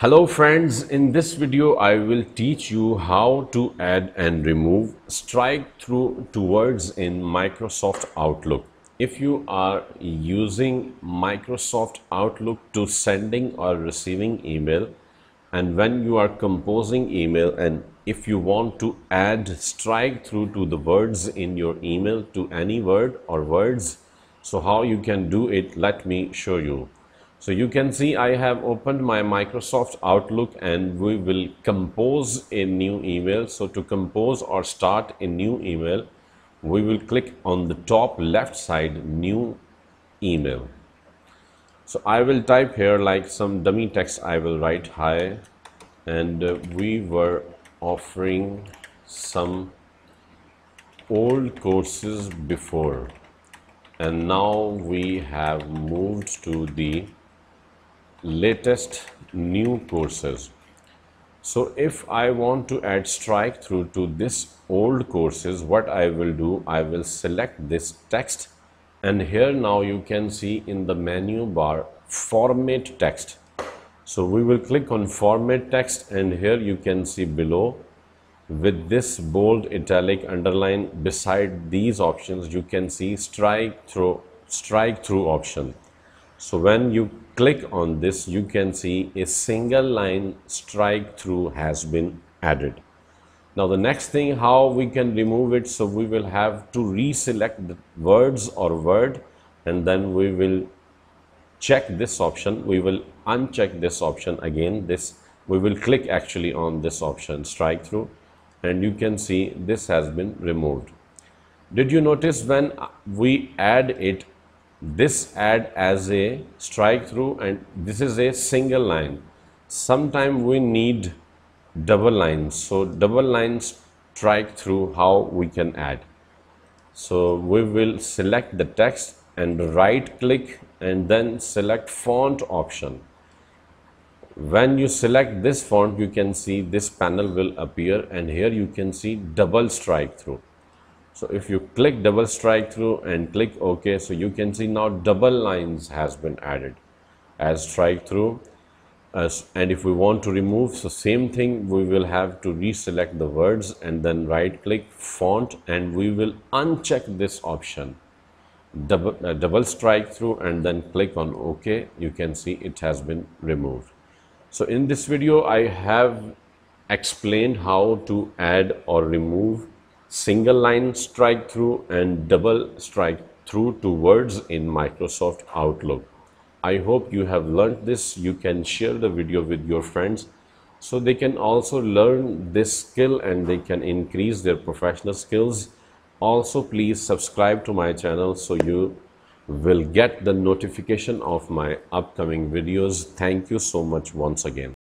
Hello friends, in this video I will teach you how to add and remove strike through to words in Microsoft Outlook. If you are using Microsoft Outlook to sending or receiving email and when you are composing email and if you want to add strike through to the words in your email to any word or words so how you can do it let me show you so you can see I have opened my Microsoft Outlook and we will compose a new email. So to compose or start a new email, we will click on the top left side new email. So I will type here like some dummy text I will write hi and uh, we were offering some old courses before and now we have moved to the latest new courses. So if I want to add strike through to this old courses what I will do I will select this text. And here now you can see in the menu bar format text. So we will click on format text and here you can see below with this bold italic underline beside these options you can see strike through strike through option so when you click on this, you can see a single line strike through has been added. Now the next thing how we can remove it, so we will have to reselect the words or word and then we will check this option. We will uncheck this option again. This we will click actually on this option strike through and you can see this has been removed. Did you notice when we add it this add as a strike through and this is a single line. Sometime we need double lines. So double lines strike through how we can add. So we will select the text and right click and then select font option. When you select this font you can see this panel will appear and here you can see double strike through so if you click double strike through and click OK, so you can see now double lines has been added as strike through. As, and if we want to remove, so same thing, we will have to reselect the words and then right click font and we will uncheck this option. Double, uh, double strike through and then click on OK, you can see it has been removed. So in this video, I have explained how to add or remove single line strike through and double strike through to words in Microsoft Outlook. I hope you have learned this. You can share the video with your friends so they can also learn this skill and they can increase their professional skills. Also, please subscribe to my channel so you will get the notification of my upcoming videos. Thank you so much once again.